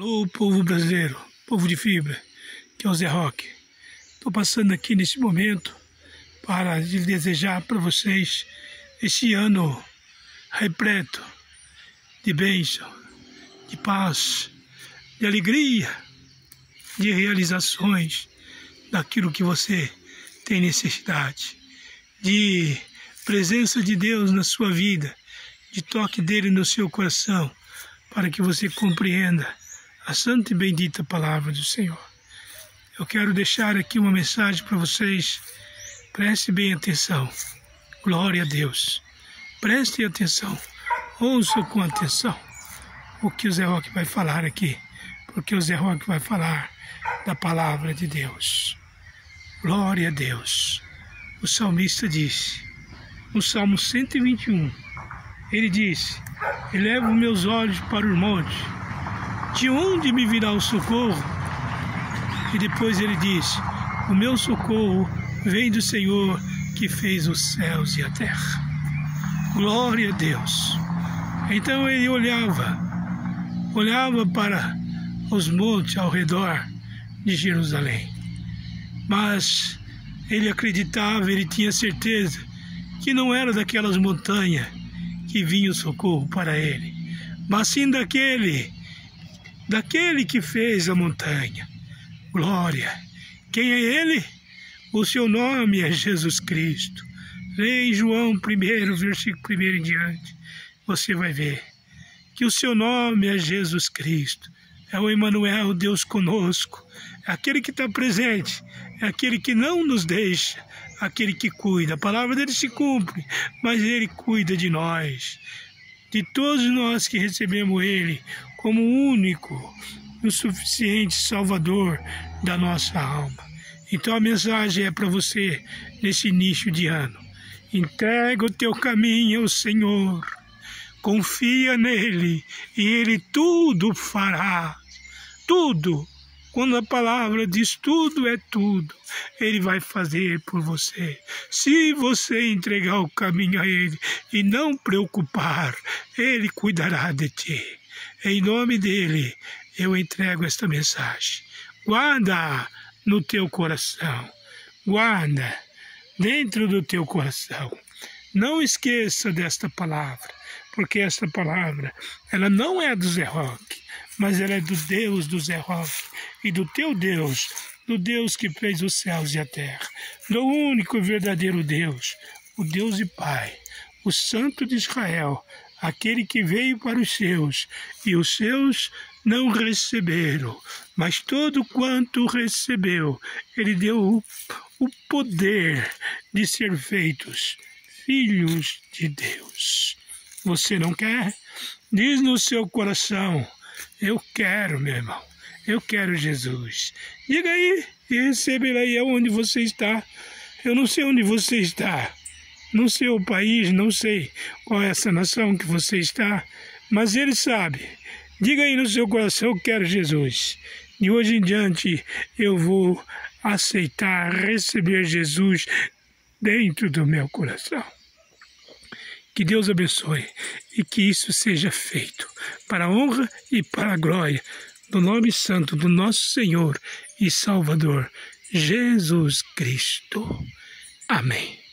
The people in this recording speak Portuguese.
Alô, povo brasileiro, povo de fibra, que é o Zé Roque. Estou passando aqui nesse momento para desejar para vocês este ano repleto de bênção, de paz, de alegria, de realizações daquilo que você tem necessidade, de presença de Deus na sua vida, de toque dele no seu coração, para que você compreenda a santa e bendita palavra do Senhor. Eu quero deixar aqui uma mensagem para vocês. Preste bem atenção. Glória a Deus. Preste atenção. Ouça com atenção o que o Zé Roque vai falar aqui. Porque o Zé Roque vai falar da palavra de Deus. Glória a Deus. O salmista disse, no Salmo 121, ele disse: Elevo meus olhos para os montes de onde me virá o socorro? E depois ele diz: O meu socorro vem do Senhor que fez os céus e a terra. Glória a Deus. Então ele olhava, olhava para os montes ao redor de Jerusalém. Mas ele acreditava, ele tinha certeza que não era daquelas montanhas que vinha o socorro para ele, mas sim daquele daquele que fez a montanha. Glória! Quem é ele? O seu nome é Jesus Cristo. Leia João 1, versículo 1 em diante. Você vai ver que o seu nome é Jesus Cristo. É o Emmanuel, Deus conosco. É aquele que está presente. É aquele que não nos deixa. Aquele que cuida. A palavra dele se cumpre, mas ele cuida de nós. De todos nós que recebemos ele como o único e suficiente Salvador da nossa alma. Então a mensagem é para você nesse início de ano. Entrega o teu caminho ao Senhor, confia nele e ele tudo fará. Tudo. Quando a palavra diz tudo é tudo, ele vai fazer por você. Se você entregar o caminho a ele e não preocupar, ele cuidará de ti. Em nome dele, eu entrego esta mensagem. Guarda no teu coração. Guarda dentro do teu coração. Não esqueça desta palavra, porque esta palavra, ela não é do Zé Roque, mas ela é do Deus do Zé Roque e do teu Deus, do Deus que fez os céus e a terra, do único e verdadeiro Deus, o Deus e Pai, o Santo de Israel, aquele que veio para os seus, e os seus não receberam, mas todo quanto recebeu, ele deu o, poder de ser feitos filhos de Deus. Você não quer? Diz no seu coração: Eu quero, meu irmão. Eu quero Jesus. Diga aí e receba ele aí onde você está. Eu não sei onde você está no seu país, não sei qual é essa nação que você está, mas ele sabe. Diga aí no seu coração: Eu quero Jesus. De hoje em diante eu vou aceitar, receber Jesus dentro do meu coração. Que Deus abençoe e que isso seja feito para a honra e para a glória do nome santo do nosso Senhor e Salvador, Jesus Cristo. Amém.